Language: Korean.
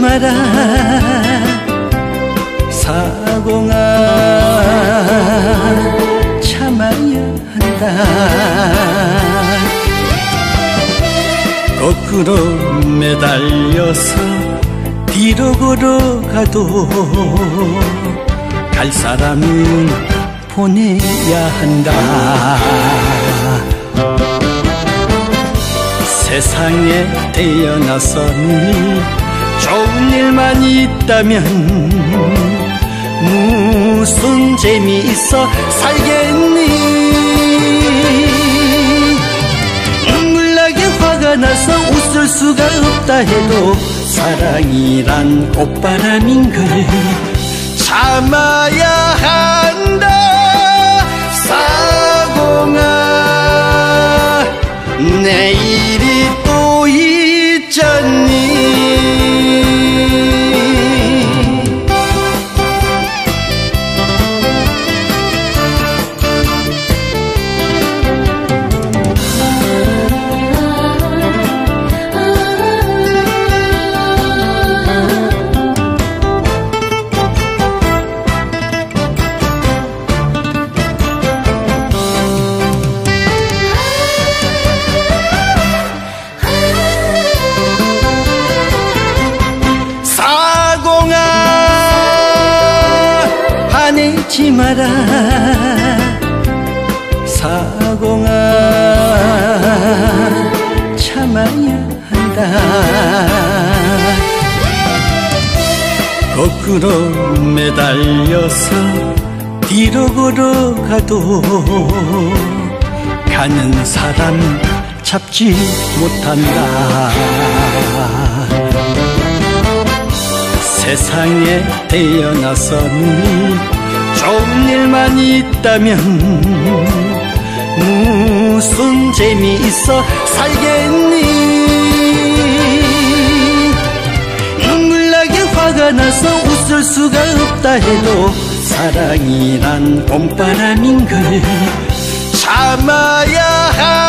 마라. 사공아 참아야 한다. 거꾸로 매달려서 뒤로 걸어가도 갈 사람은 보내야 한다. 세상에 태어나서니 좋은 일만 있다면 무슨 재미 있어 살겠니? 눈물 나게 화가 나서 웃을 수가 없다 해도 사랑이란 꽃바람인 걸 참아야 내지 마라. 사공아 참아야 한다. 거꾸로 매달려서 뒤로 걸어가도 가는 사람 잡지 못한다. 세상에 태어나서니 좋은 일만 있다면 무슨 재미 있어 살겠니? 눈물 나게 화가 나서 웃을 수가 없다 해도 사랑이란 봄바람인 걸 참아야 한